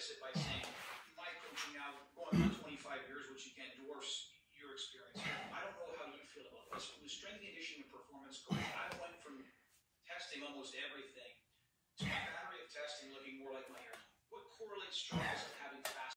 preface it by saying, my coaching now, going on 25 years, which again dwarfs your experience. I don't know how you feel about this. With strength and conditioning and performance coaching, I went from testing almost everything to my battery of testing looking more like my airline. What correlates strongest